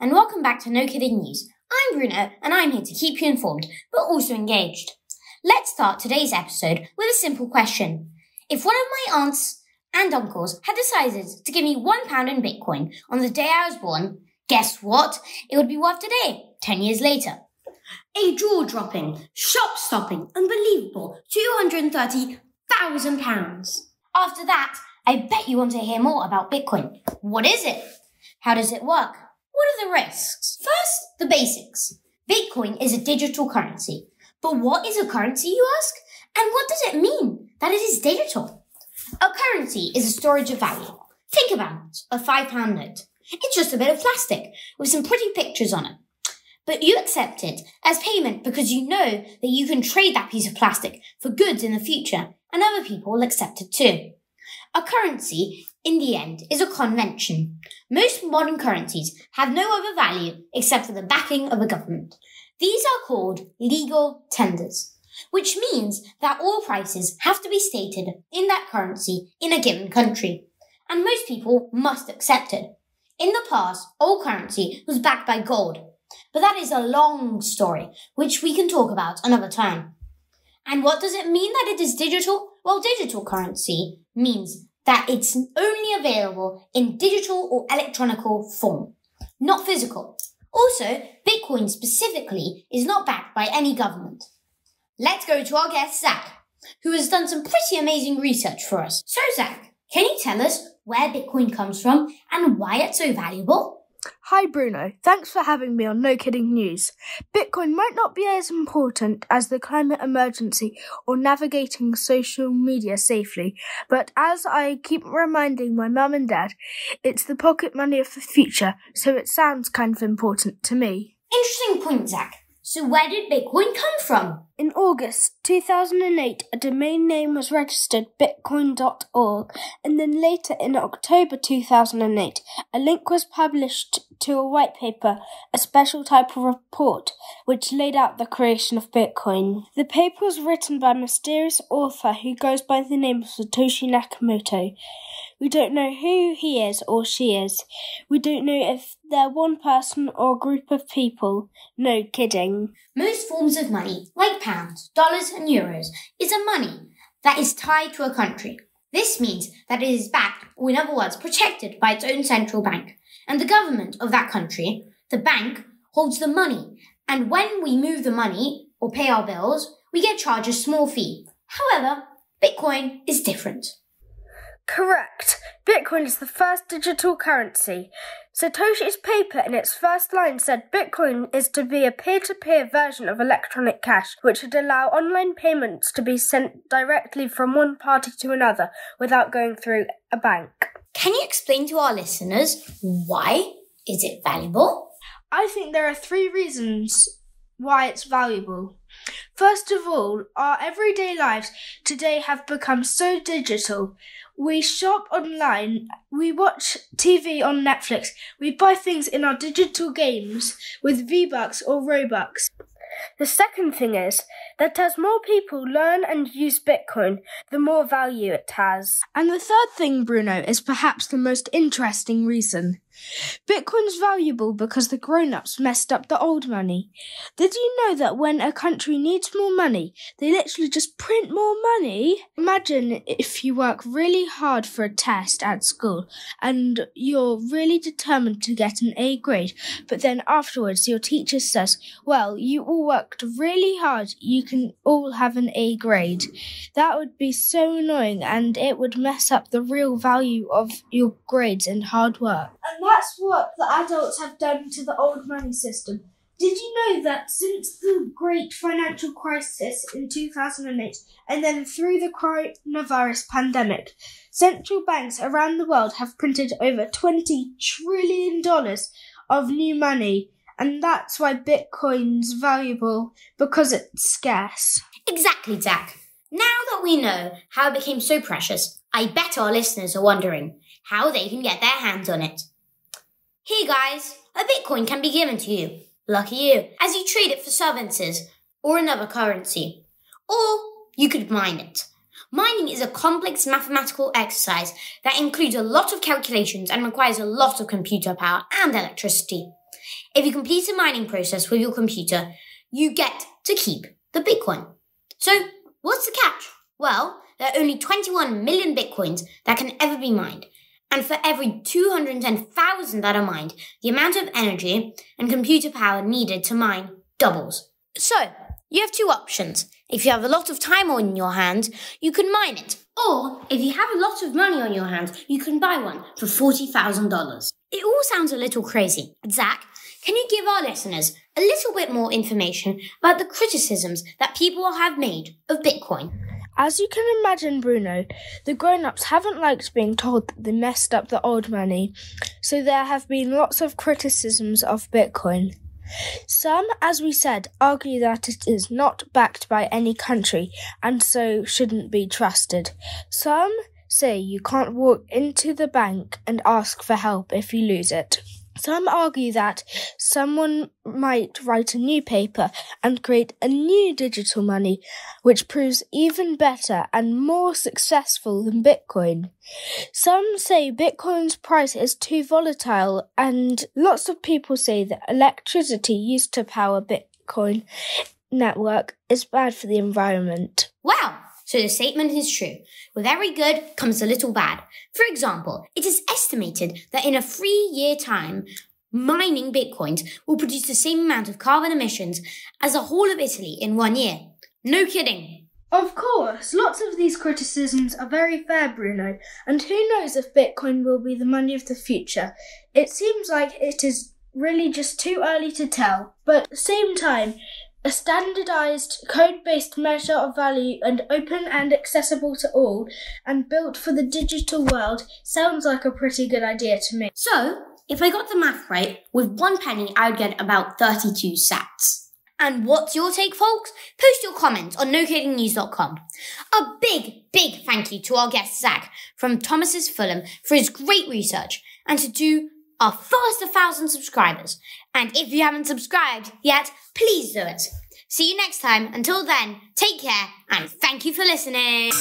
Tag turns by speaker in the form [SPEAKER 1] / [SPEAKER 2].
[SPEAKER 1] and welcome back to No Kidding News. I'm Bruno, and I'm here to keep you informed, but also engaged. Let's start today's episode with a simple question. If one of my aunts and uncles had decided to give me one pound in Bitcoin on the day I was born, guess what? It would be worth today, 10 years later. A jaw dropping, shop stopping, unbelievable £230,000. After that, I bet you want to hear more about Bitcoin. What is it? How does it work? What are the risks? First, the basics. Bitcoin is a digital currency. But what is a currency, you ask? And what does it mean that it is digital? A currency is a storage of value. Think about a five pound note. It's just a bit of plastic with some pretty pictures on it. But you accept it as payment because you know that you can trade that piece of plastic for goods in the future and other people will accept it too. A currency, in the end, is a convention. Most modern currencies have no other value except for the backing of a government. These are called legal tenders, which means that all prices have to be stated in that currency in a given country, and most people must accept it. In the past, all currency was backed by gold, but that is a long story, which we can talk about another time. And what does it mean that it is digital? Well, digital currency means that it's only available in digital or electronical form, not physical. Also, Bitcoin specifically is not backed by any government. Let's go to our guest, Zac, who has done some pretty amazing research for us. So, Zac, can you tell us where Bitcoin comes from and why it's so valuable?
[SPEAKER 2] Hi Bruno, thanks for having me on No Kidding News. Bitcoin might not be as important as the climate emergency or navigating social media safely, but as I keep reminding my mum and dad, it's the pocket money of the future, so it sounds kind of important to me.
[SPEAKER 1] Interesting point, Zac. So where did Bitcoin come from?
[SPEAKER 2] In August 2008, a domain name was registered bitcoin.org, and then later in October 2008, a link was published to a white paper, a special type of report, which laid out the creation of Bitcoin. The paper was written by a mysterious author who goes by the name of Satoshi Nakamoto. We don't know who he is or she is. We don't know if they're one person or a group of people. No kidding.
[SPEAKER 1] Most forms of money, like pounds, dollars, and euros, is a money that is tied to a country. This means that it is backed, or in other words, protected by its own central bank. And the government of that country, the bank, holds the money. And when we move the money or pay our bills, we get charged a small fee. However, Bitcoin is different.
[SPEAKER 2] Correct. Bitcoin is the first digital currency. Satoshi's paper in its first line said Bitcoin is to be a peer to peer version of electronic cash, which would allow online payments to be sent directly from one party to another without going through a bank.
[SPEAKER 1] Can you explain to our listeners why is it valuable?
[SPEAKER 2] I think there are three reasons why it's valuable. First of all, our everyday lives today have become so digital. We shop online, we watch TV on Netflix, we buy things in our digital games with V-Bucks or Robux. The second thing is that as more people learn and use Bitcoin, the more value it has. And the third thing, Bruno, is perhaps the most interesting reason. Bitcoin's valuable because the grown ups messed up the old money. Did you know that when a country needs more money, they literally just print more money? Imagine if you work really hard for a test at school and you're really determined to get an A grade, but then afterwards your teacher says, Well, you all worked really hard, you can all have an A grade. That would be so annoying and it would mess up the real value of your grades and hard work. That's what the adults have done to the old money system. Did you know that since the great financial crisis in 2008 and then through the coronavirus pandemic, central banks around the world have printed over $20 trillion of new money? And that's why Bitcoin's valuable because it's scarce.
[SPEAKER 1] Exactly, Zac. Now that we know how it became so precious, I bet our listeners are wondering how they can get their hands on it. Here, guys, a Bitcoin can be given to you. Lucky you, as you trade it for services or another currency. Or you could mine it. Mining is a complex mathematical exercise that includes a lot of calculations and requires a lot of computer power and electricity. If you complete a mining process with your computer, you get to keep the Bitcoin. So, what's the catch? Well, there are only 21 million Bitcoins that can ever be mined. And for every 210,000 that are mined, the amount of energy and computer power needed to mine doubles. So, you have two options. If you have a lot of time on your hands, you can mine it. Or, if you have a lot of money on your hands, you can buy one for $40,000. It all sounds a little crazy. Zac, can you give our listeners a little bit more information about the criticisms that people have made of Bitcoin?
[SPEAKER 2] As you can imagine, Bruno, the grown ups haven't liked being told that they messed up the old money, so there have been lots of criticisms of Bitcoin. Some, as we said, argue that it is not backed by any country and so shouldn't be trusted. Some say you can't walk into the bank and ask for help if you lose it. Some argue that someone might write a new paper and create a new digital money, which proves even better and more successful than Bitcoin. Some say Bitcoin's price is too volatile, and lots of people say that electricity used to power Bitcoin network is bad for the environment.
[SPEAKER 1] Wow! So the statement is true. With every good comes a little bad. For example, it is estimated that in a three year time, mining bitcoins will produce the same amount of carbon emissions as the whole of Italy in one year. No kidding.
[SPEAKER 2] Of course, lots of these criticisms are very fair, Bruno, and who knows if Bitcoin will be the money of the future. It seems like it is really just too early to tell, but at the same time, a standardized, code based measure of value and open and accessible to all and built for the digital world sounds like a pretty good idea to me.
[SPEAKER 1] So, if I got the math right, with one penny I would get about 32 sats. And what's your take, folks? Post your comments on nokiddingnews.com. A big, big thank you to our guest Zac from Thomas's Fulham for his great research and to do our first 1,000 subscribers. And if you haven't subscribed yet, please do it. See you next time. Until then, take care and thank you for listening.